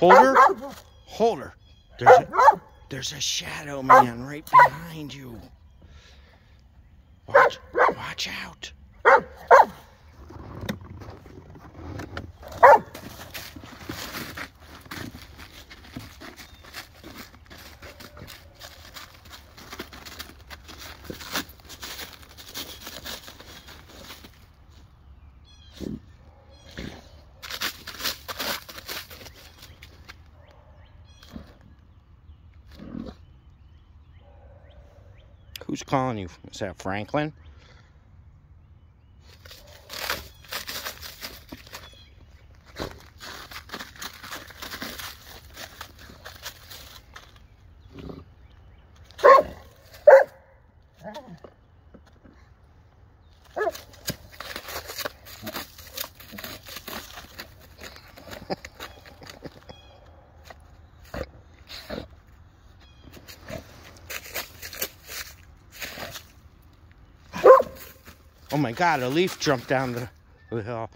Holder. Hold her. There's a, there's a shadow man right behind you. Watch, watch out. Who's calling you? Is that Franklin? Oh my god, a leaf jumped down the, the hill.